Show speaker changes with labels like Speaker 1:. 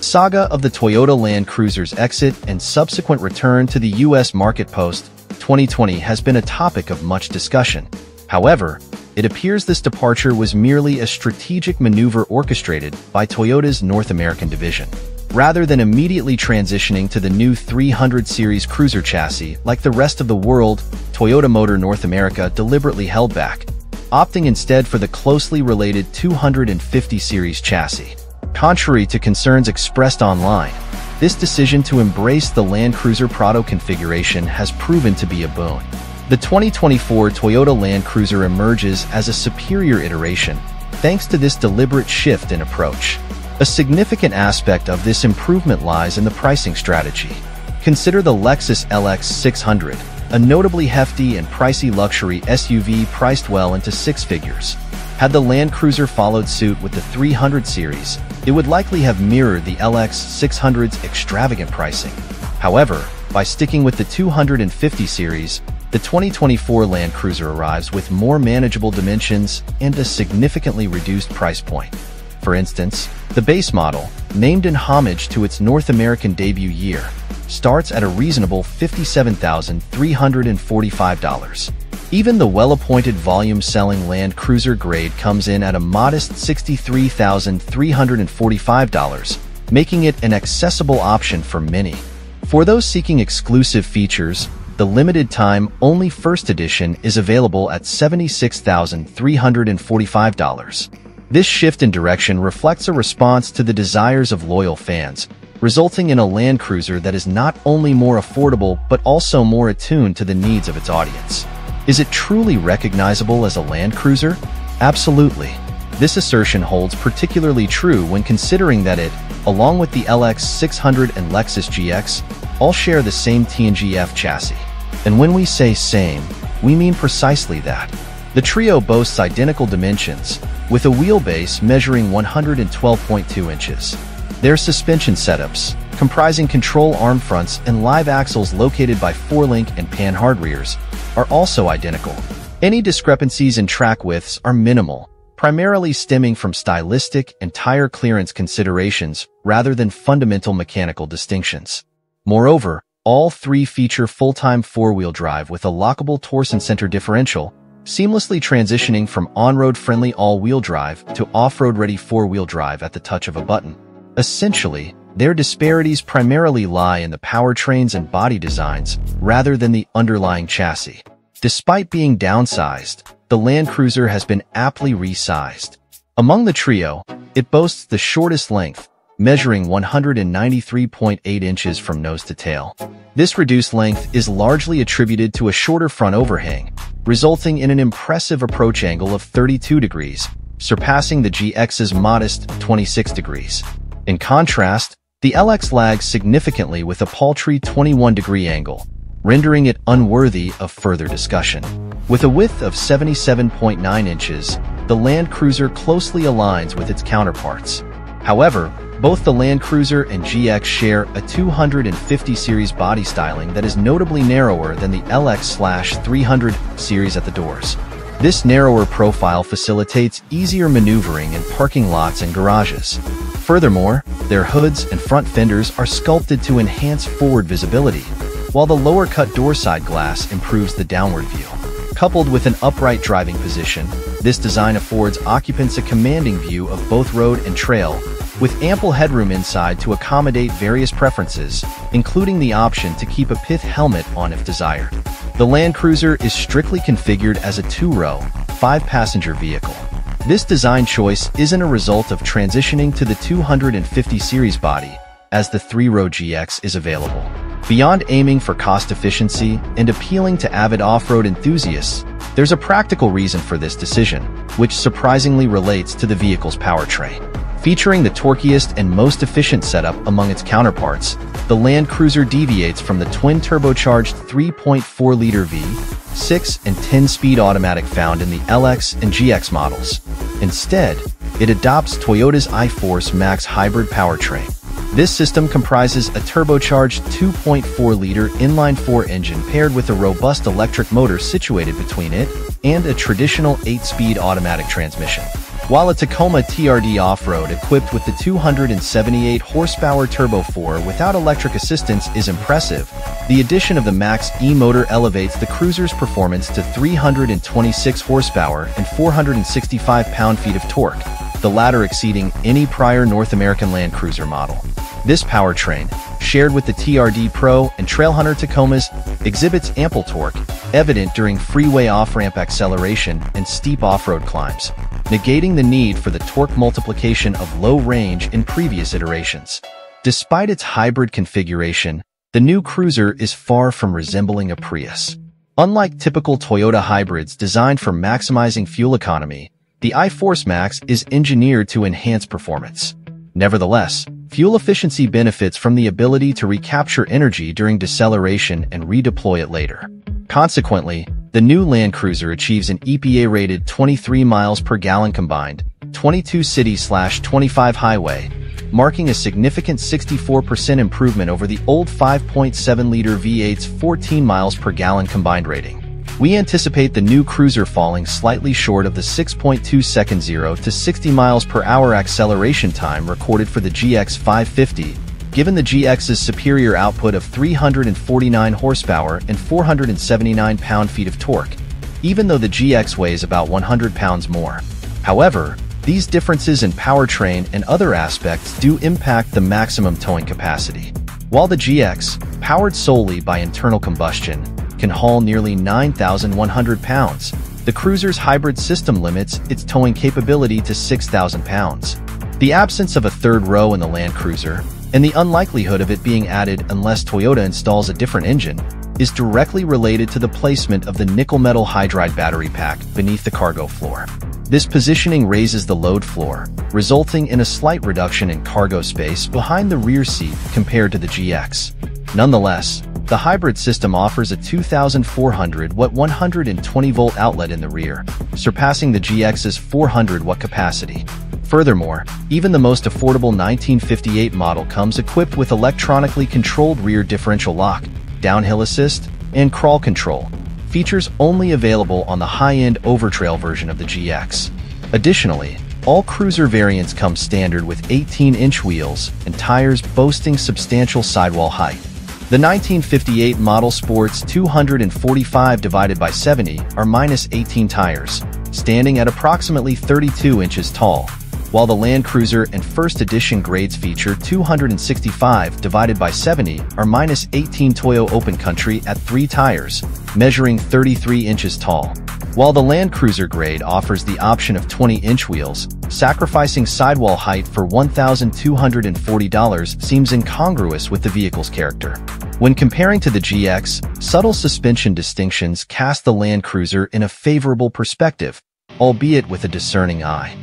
Speaker 1: Saga of the Toyota Land Cruiser's exit and subsequent return to the U.S. market post 2020 has been a topic of much discussion. However, it appears this departure was merely a strategic maneuver orchestrated by Toyota's North American division. Rather than immediately transitioning to the new 300 series cruiser chassis like the rest of the world, Toyota Motor North America deliberately held back, opting instead for the closely related 250 series chassis. Contrary to concerns expressed online, this decision to embrace the Land Cruiser Prado configuration has proven to be a boon. The 2024 Toyota Land Cruiser emerges as a superior iteration, thanks to this deliberate shift in approach. A significant aspect of this improvement lies in the pricing strategy. Consider the Lexus LX 600, a notably hefty and pricey luxury SUV priced well into six figures. Had the Land Cruiser followed suit with the 300 series, it would likely have mirrored the LX 600's extravagant pricing. However, by sticking with the 250 series, the 2024 Land Cruiser arrives with more manageable dimensions and a significantly reduced price point. For instance, the base model, named in homage to its North American debut year, starts at a reasonable $57,345. Even the well-appointed volume-selling Land Cruiser grade comes in at a modest $63,345, making it an accessible option for many. For those seeking exclusive features, the limited-time only first edition is available at $76,345. This shift in direction reflects a response to the desires of loyal fans, resulting in a Land Cruiser that is not only more affordable but also more attuned to the needs of its audience. Is it truly recognizable as a Land Cruiser? Absolutely. This assertion holds particularly true when considering that it, along with the LX 600 and Lexus GX, all share the same TNGA-F chassis. And when we say same, we mean precisely that. The Trio boasts identical dimensions, with a wheelbase measuring 112.2 inches. Their suspension setups, comprising control arm fronts and live axles located by four-link and panhard rears, are also identical. Any discrepancies in track widths are minimal, primarily stemming from stylistic and tire clearance considerations rather than fundamental mechanical distinctions. Moreover, all three feature full-time four-wheel drive with a lockable Torsen center differential, seamlessly transitioning from on-road friendly all-wheel drive to off-road ready four-wheel drive at the touch of a button. Essentially, their disparities primarily lie in the powertrains and body designs rather than the underlying chassis. Despite being downsized, the Land Cruiser has been aptly resized. Among the trio, it boasts the shortest length, measuring 193.8 inches from nose to tail. This reduced length is largely attributed to a shorter front overhang, resulting in an impressive approach angle of 32 degrees, surpassing the GX's modest 26 degrees. In contrast, the LX lags significantly with a paltry 21-degree angle, rendering it unworthy of further discussion. With a width of 77.9 inches, the Land Cruiser closely aligns with its counterparts. However, both the Land Cruiser and GX share a 250 series body styling that is notably narrower than the LX-300 series at the doors. This narrower profile facilitates easier maneuvering in parking lots and garages. Furthermore, their hoods and front fenders are sculpted to enhance forward visibility, while the lower cut door side glass improves the downward view. Coupled with an upright driving position, this design affords occupants a commanding view of both road and trail, with ample headroom inside to accommodate various preferences, including the option to keep a pith helmet on if desired. The Land Cruiser is strictly configured as a two-row, five-passenger vehicle. This design choice isn't a result of transitioning to the 250 series body, as the three-row GX is available. Beyond aiming for cost efficiency and appealing to avid off-road enthusiasts, there's a practical reason for this decision, which surprisingly relates to the vehicle's powertrain. Featuring the torquiest and most efficient setup among its counterparts, the Land Cruiser deviates from the twin-turbocharged 3.4-liter V6 and 10-speed automatic found in the LX and GX models. Instead, it adopts Toyota's iForce Max hybrid powertrain. This system comprises a turbocharged 2.4-liter inline-four engine paired with a robust electric motor situated between it and a traditional 8-speed automatic transmission. While a Tacoma TRD off-road equipped with the 278 horsepower Turbo 4 without electric assistance is impressive, the addition of the Max E motor elevates the cruiser's performance to 326 horsepower and 465 pound-feet of torque, the latter exceeding any prior North American Land Cruiser model. This powertrain, shared with the TRD Pro and Trailhunter Tacomas, exhibits ample torque, evident during freeway off-ramp acceleration and steep off-road climbs negating the need for the torque multiplication of low range in previous iterations. Despite its hybrid configuration, the new Cruiser is far from resembling a Prius. Unlike typical Toyota hybrids designed for maximizing fuel economy, the iForce Max is engineered to enhance performance. Nevertheless, fuel efficiency benefits from the ability to recapture energy during deceleration and redeploy it later. Consequently, the new Land Cruiser achieves an EPA-rated 23 miles per gallon combined, 22 city-slash-25 highway, marking a significant 64% improvement over the old 5.7-liter V8's 14 miles per gallon combined rating. We anticipate the new cruiser falling slightly short of the 6.2 second 0 to 60 miles per hour acceleration time recorded for the GX 550 Given the GX's superior output of 349 horsepower and 479 pound-feet of torque, even though the GX weighs about 100 pounds more. However, these differences in powertrain and other aspects do impact the maximum towing capacity. While the GX, powered solely by internal combustion, can haul nearly 9,100 pounds, the cruiser's hybrid system limits its towing capability to 6,000 pounds. The absence of a third row in the Land Cruiser and the unlikelihood of it being added unless Toyota installs a different engine, is directly related to the placement of the nickel metal hydride battery pack beneath the cargo floor. This positioning raises the load floor, resulting in a slight reduction in cargo space behind the rear seat compared to the GX. Nonetheless, the hybrid system offers a 2,400 watt 120 volt outlet in the rear, surpassing the GX's 400 watt capacity. Furthermore, even the most affordable 1958 model comes equipped with electronically controlled rear differential lock, downhill assist, and crawl control, features only available on the high-end Overtrail version of the GX. Additionally, all cruiser variants come standard with 18-inch wheels and tires boasting substantial sidewall height. The 1958 model sports 245 divided by 70 are minus 18 tires, standing at approximately 32 inches tall, while the Land Cruiser and First Edition grades feature 265 divided by 70 are minus 18 Toyo Open Country at 3 tires, measuring 33 inches tall. While the Land Cruiser grade offers the option of 20-inch wheels, sacrificing sidewall height for $1,240 seems incongruous with the vehicle's character. When comparing to the GX, subtle suspension distinctions cast the Land Cruiser in a favorable perspective, albeit with a discerning eye.